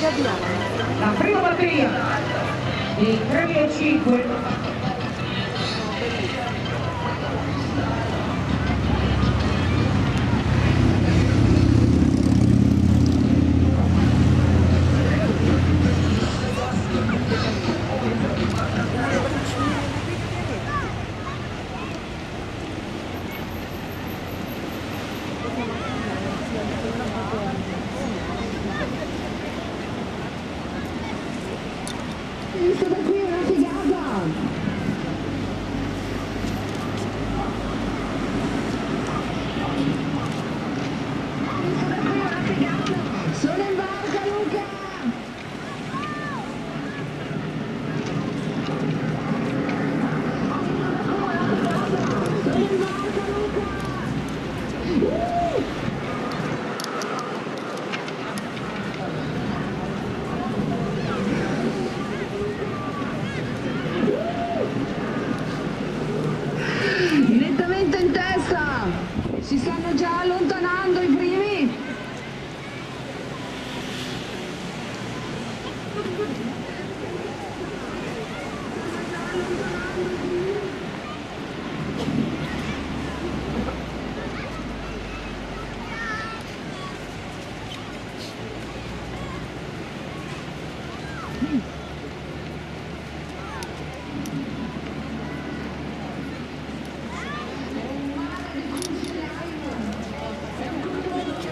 La prima batteria di 3 e 5 Thank you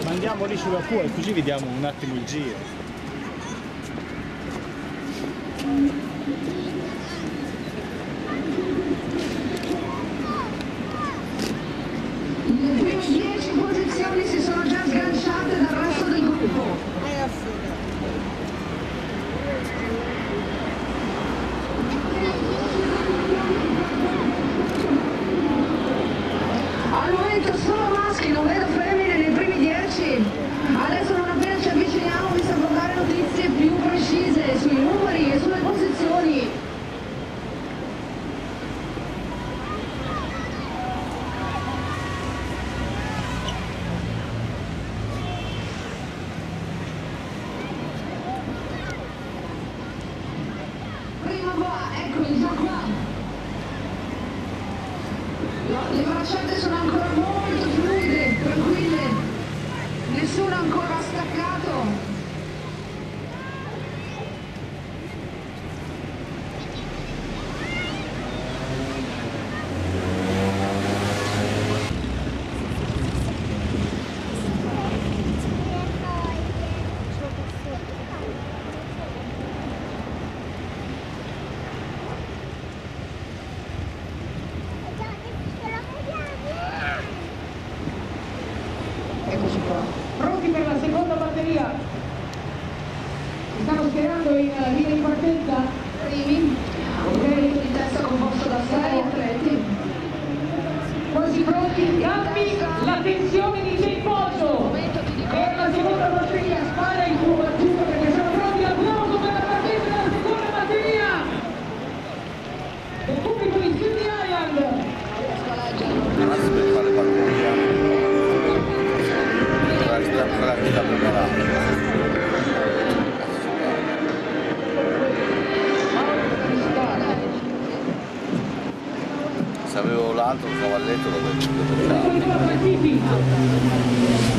Andiamo lì sulla cua così vediamo un attimo il giro. della popolare. Sapevo l'altro cavalletto lo vedo.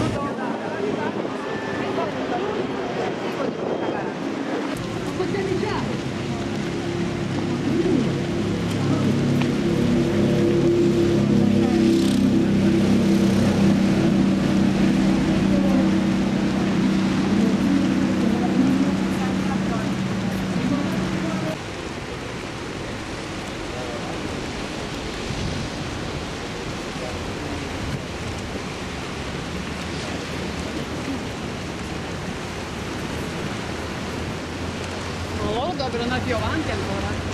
monologo, dovrò andare più avanti ancora.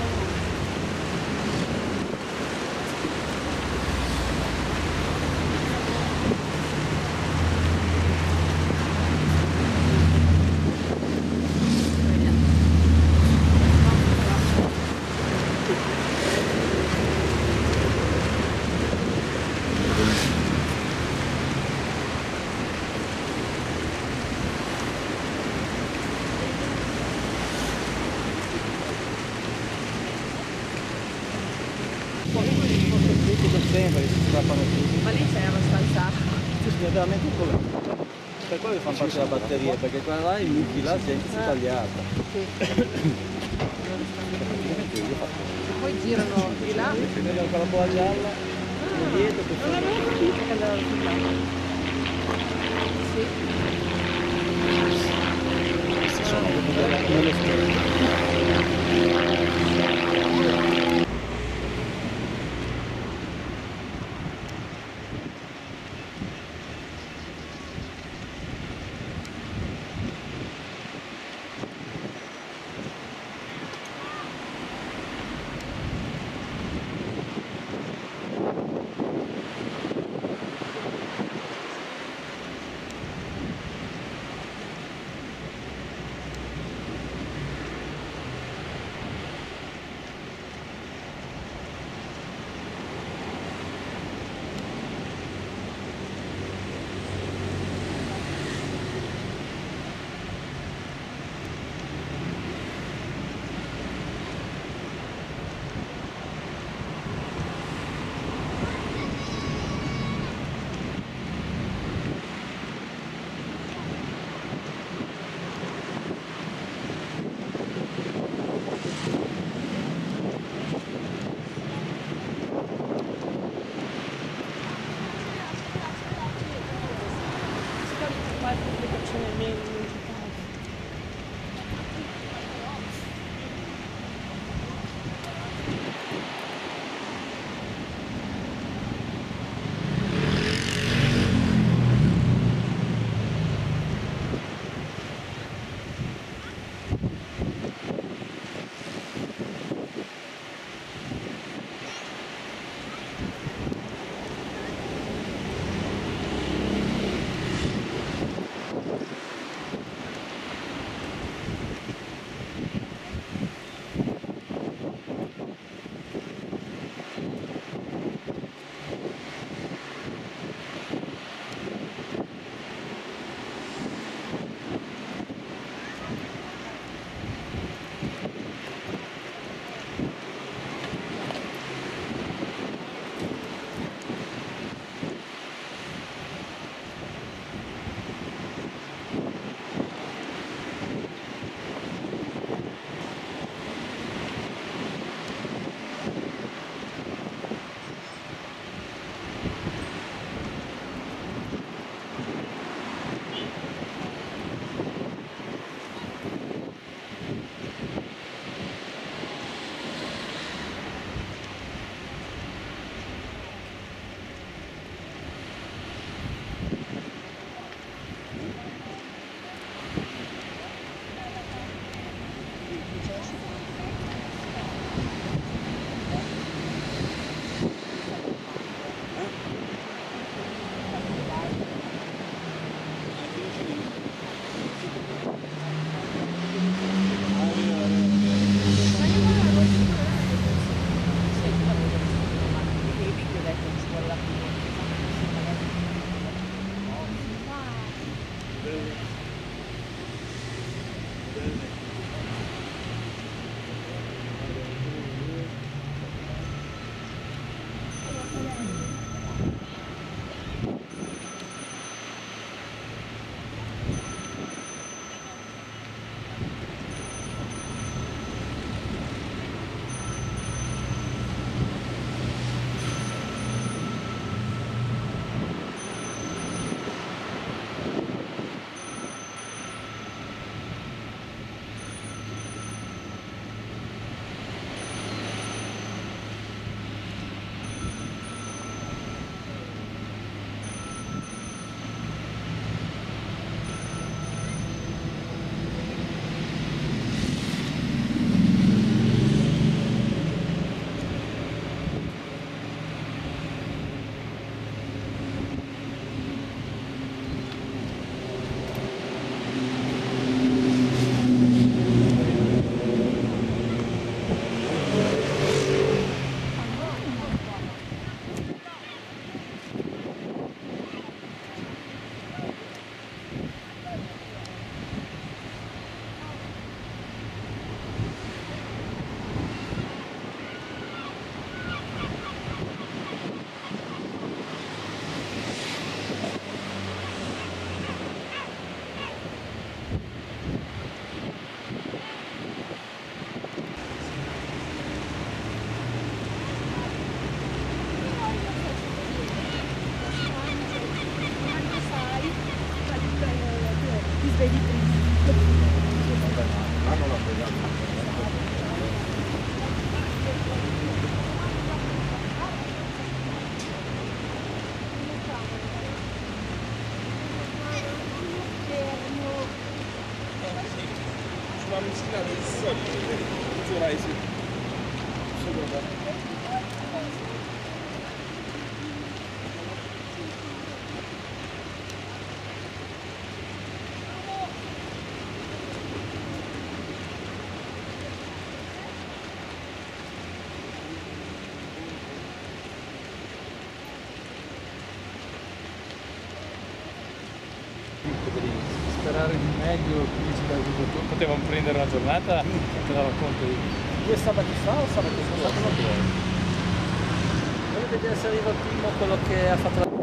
Fanno parte la batteria, perché quella là i buchi là si è tagliata. Poi girano di là. Vedo ancora un po' la gialla, dietro. Non avevo capito che andavano di là. Sì. Sono nello schermo. Meglio, qui ci dà. Potevamo prendere una giornata, te la racconto io. Due sabati fa o sabato scorso? Due. Voglio vedere se arriva il primo quello che ha fatto la...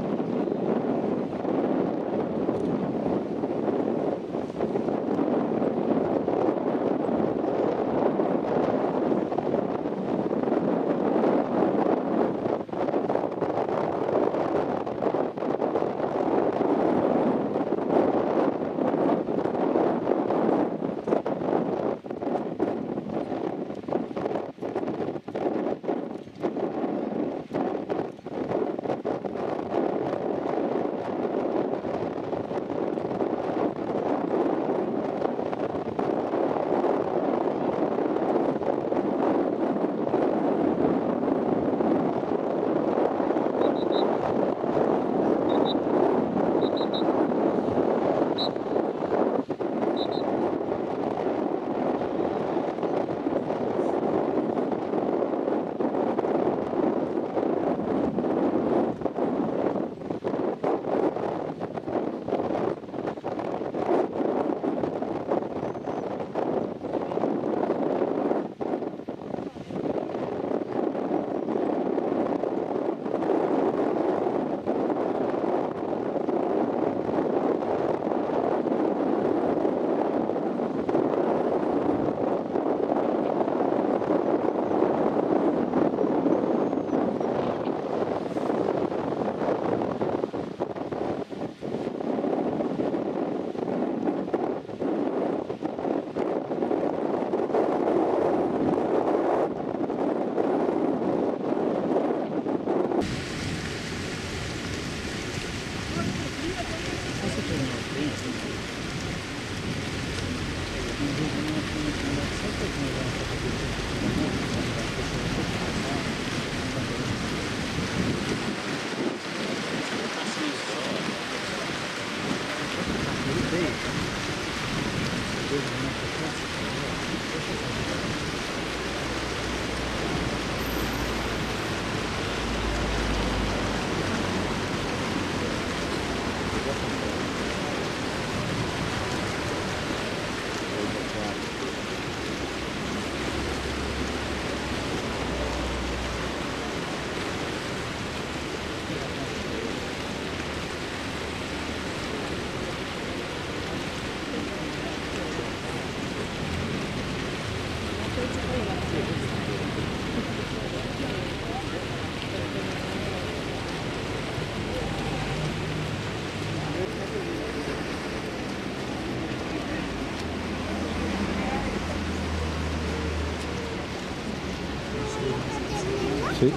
Sì.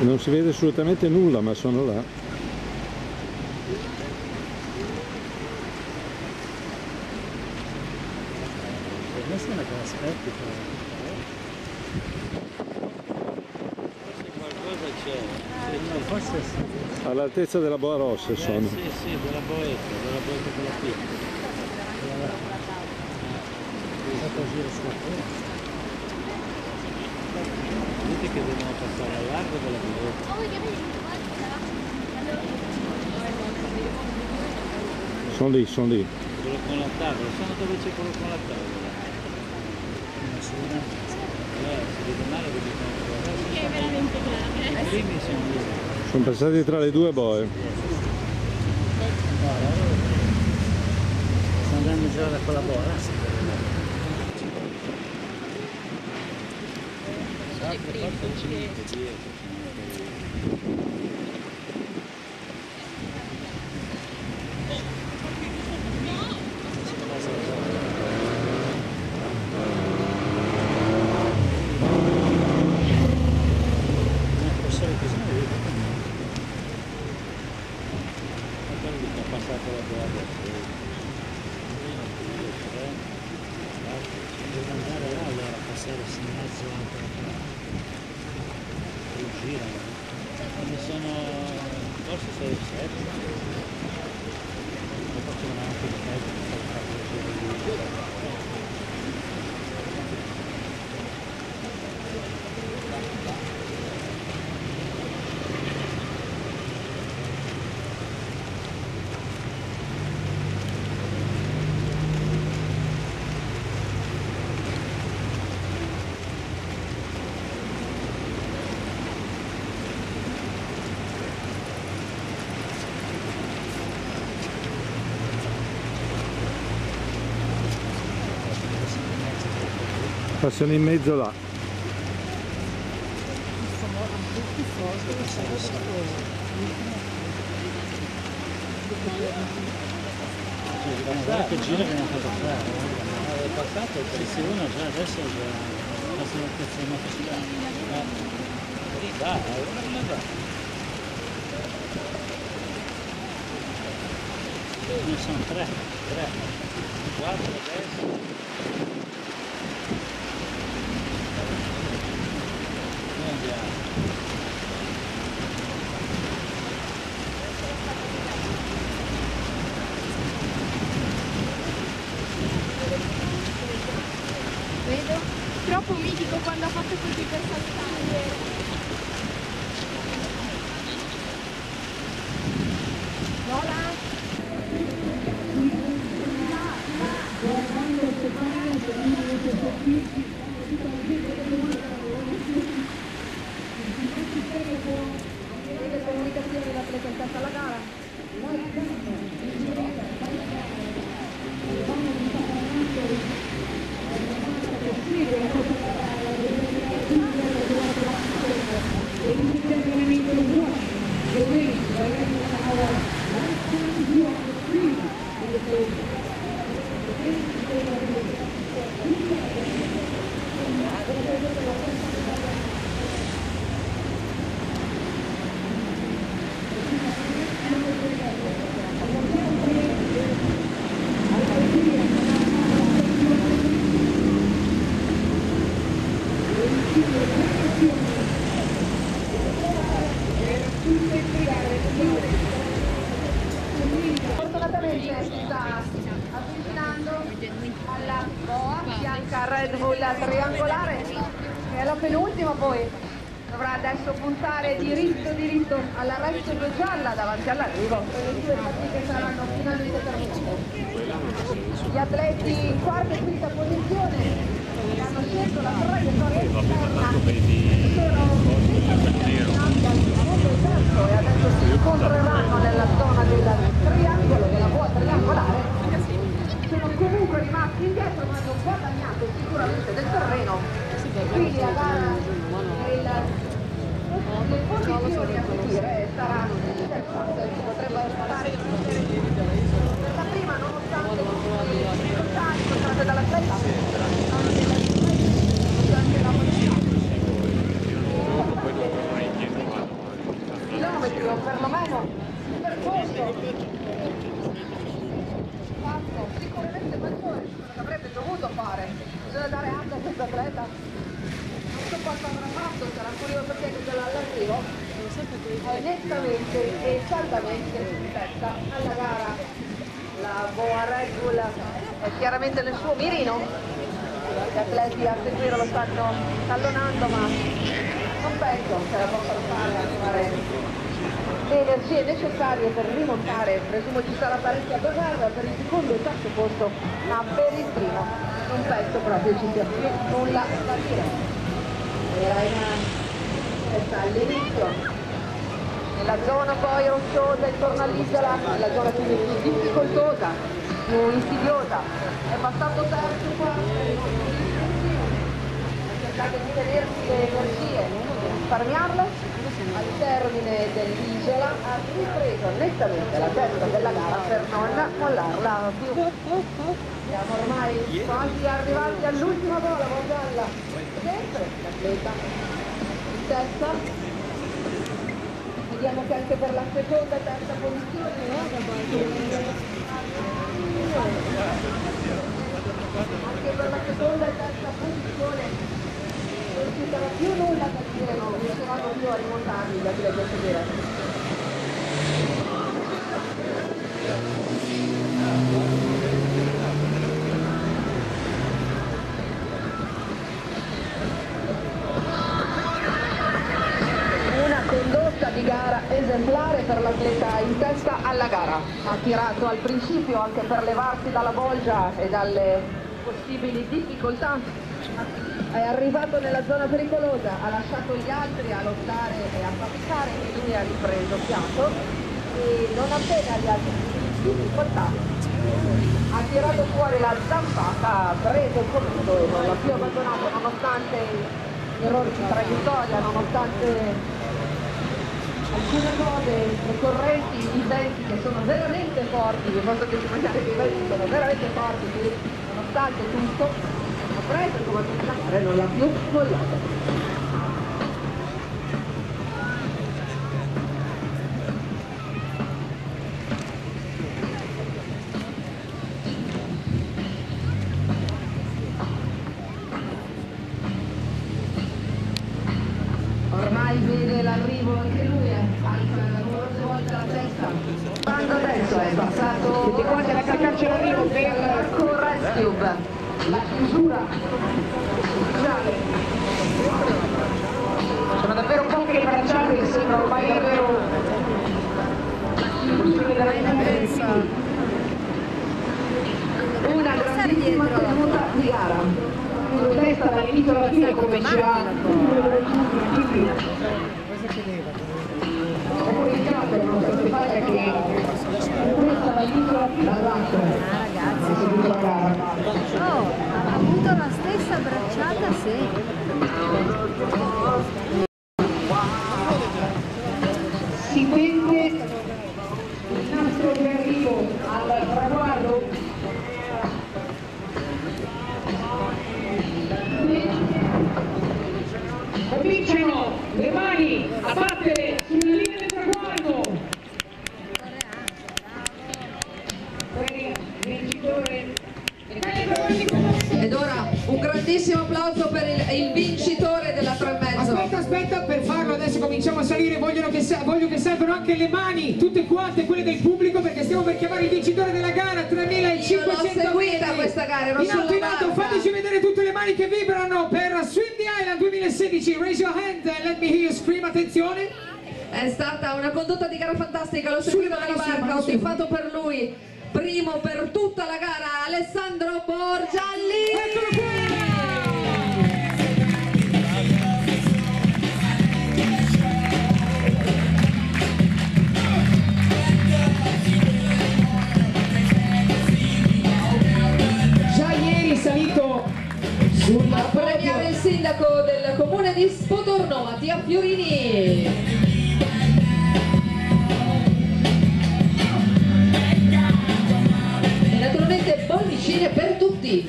Non si vede assolutamente nulla, ma sono là. Me sembra che aspetti qualcosa c'è. No, forse sì. All'altezza della Boa Rossa Eh, sono. sì, sì, della boetta, della boetta quella piccola. Vedete che devono passare al largo della boetta. Sono lì, sono lì. Quello con la tavola, sono dove c'è quello con la tavola. Eh, si vede male perché sono Che è veramente grande. I primi sono lì. Sono passati tra le due boe. Sto andando in giro con la bolla. dei primi passato la guardia devo andare là allora passare in mezzo gira. Ne sono forse 6 o 7. Poi fare il giro di Passano in mezzo là. Guarda che giro che mi ha fatto fare. eh. È passato, si uno già adesso è già passa la piazza di motocicletta. Dai, non va. Ne sono tre, tre, quattro adesso. Troppo mitico quando ha fatto così per saltare. Le comunicazioni rappresentate alla gara. La Boa Red Bull è chiaramente nel suo mirino. Gli atleti a seguire lo stanno tallonando ma non penso che la possano fare arrivare le energie necessarie per rimontare, presumo ci sarà parecchia bagaglio per il secondo e terzo posto, ma per il primo non penso proprio ci sia più nulla da dire. Era in questa all'inizio, nella zona poi rocciosa intorno all'isola, la zona più difficoltosa, più insidiosa, è passato terzo qua, ha cercato di tenersi le energie, risparmiarle al termine dell'isola ha ripreso nettamente la testa della gara per non mollarla più. Siamo ormai quasi arrivati all'ultima bola, Bogalla. Sempre l'atleta in testa vediamo che anche per la seconda e terza posizione anche per la seconda e terza posizione non ci sarà più nulla da dire non riusciranno più a rimontarli da quella che c'era Thank l'atleta in testa alla gara. Ha tirato al principio anche per levarsi dalla bolgia e dalle possibili difficoltà. È arrivato nella zona pericolosa, ha lasciato gli altri a lottare e a faticare lui ha ripreso fiato e non appena gli altri difficoltà ha tirato fuori la zampata, ha preso il comando non l'ha più abbandonato nonostante gli errori di traiettoria, nonostante alcune cose, correnti, i venti che sono veramente forti, vi posso testimoniare che i venti sono veramente forti, quindi nonostante tutto, ha preso il comando di gara e non l'ha più mollato. Ormai vede l'arrivo anche lui, Quando adesso è passato Tutti quanti ad attaccarci l'arrivo per con Rescube, la chiusura ufficiale. Sono davvero poche bracciate che sembra ormai davvero la chiusura della rimanenza. una grandissima tenuta di gara. Testa dall'inizio alla fine come ci ha che è che la valigia dall'alto ah, ragazzi ha oh, avuto la stessa bracciata sì. Si pende alto, barca. fateci vedere tutte le mani che vibrano per Swim the Island 2016, raise your hand and let me hear you scream, attenzione. È stata una condotta di gara fantastica, l'ho seguito dalla barca, ho tifato per lui. Primo per tutta la gara, Alessandro Borgialli. A premiare il sindaco del comune di Spotorno, Mattia Fiorini. E naturalmente bollicine per tutti.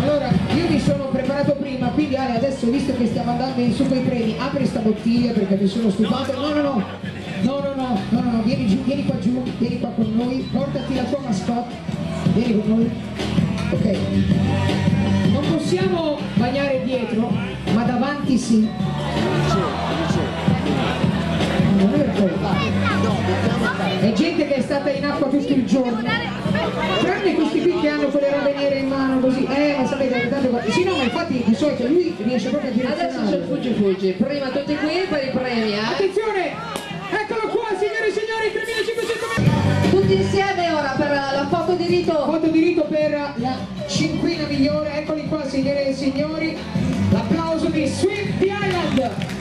Allora, io mi sono preparato prima, quindi Ale, adesso visto che stiamo andando in su con i premi, apri sta bottiglia perché mi sono stufato. No, no, no, no, no, vieni giù, vieni qua giù, vieni qua con noi, portati la tua mascotte, vieni con noi. Ok. Non possiamo bagnare dietro, ma davanti sì. Non è vero. È gente che è stata in acqua tutto il giorno. Tranne questi qui che hanno quelle robe nere in mano così. Eh, ma sapete, tanto Sì, no, ma infatti di solito lui riesce proprio a Adesso c'è il. Fuggi Fuggi. Prima tutti qui per i premi, eh? Attenzione! Tutti insieme ora per la foto di rito. Foto di rito per la cinquina migliore, eccoli qua signore e signori. L'applauso di Swift Island.